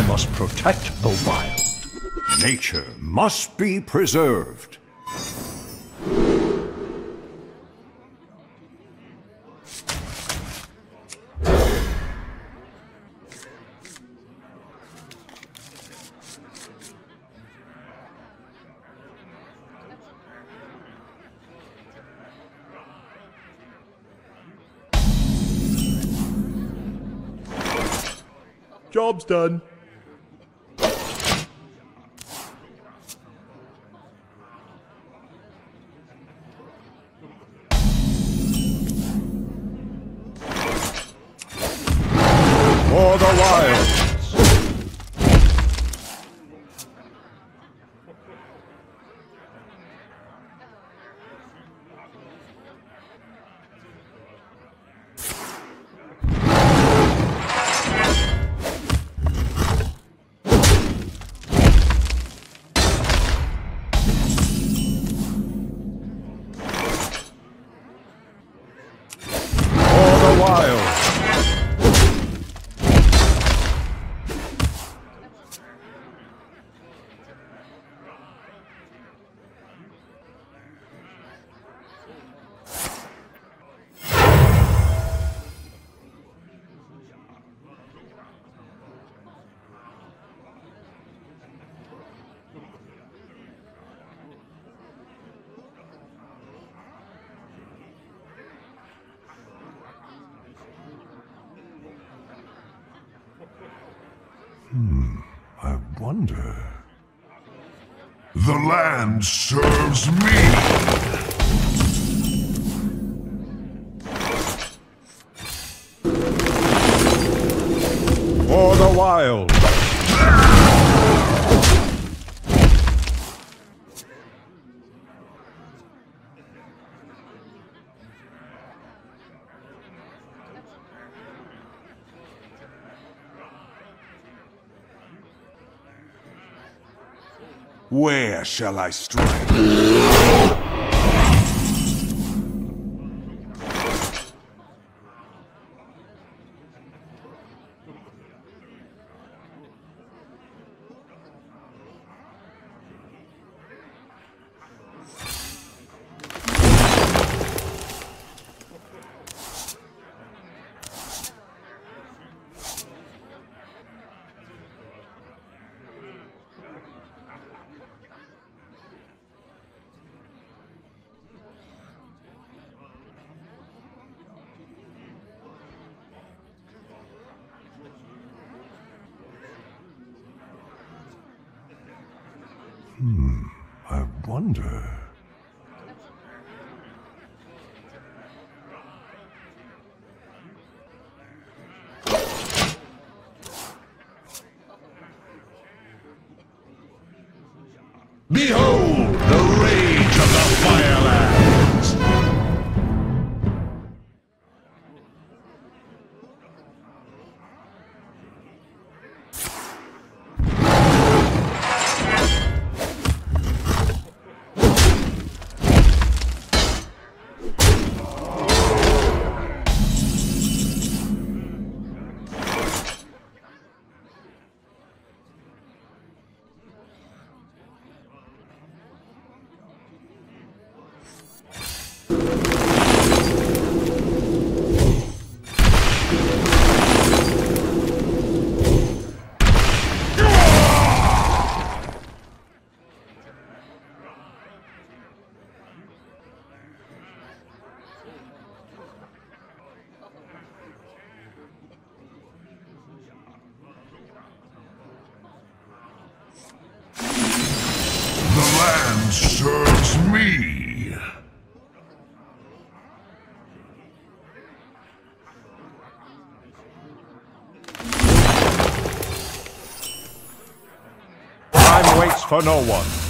I must protect the wild. Nature must be preserved. Job's done. For the wild. I wonder. The land serves me! For the wild. Where shall I strike? Hmm, I wonder. Behold serves me! For no one.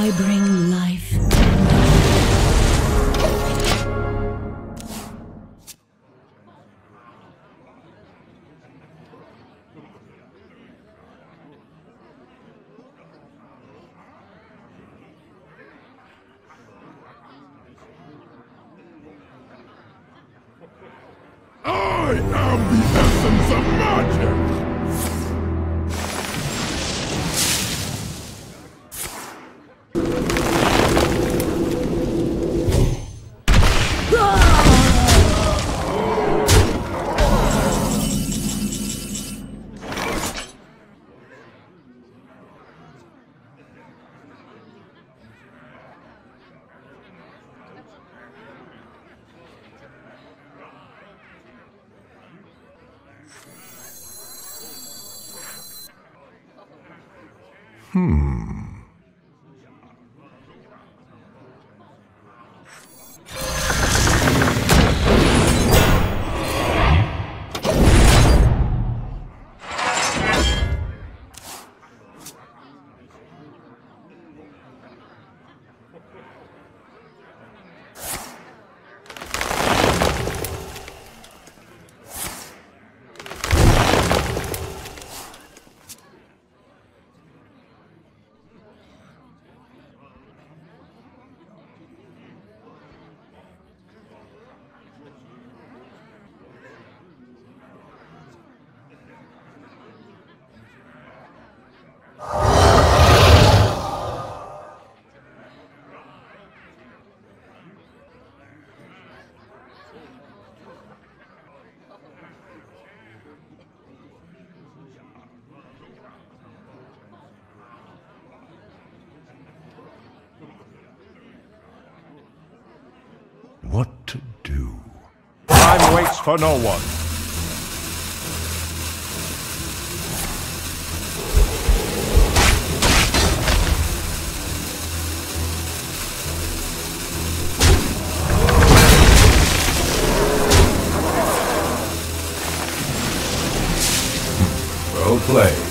I bring life. I am the essence of magic! What for no one. Well played.